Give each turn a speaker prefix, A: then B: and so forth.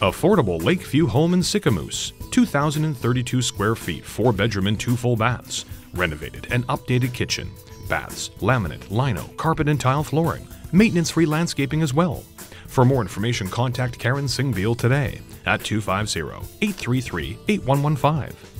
A: Affordable Lakeview home in Sicamous, 2,032 square feet, 4 bedroom and 2 full baths. Renovated and updated kitchen, baths, laminate, lino, carpet and tile flooring, maintenance free landscaping as well. For more information, contact Karen Singbeil today at 250 833 8115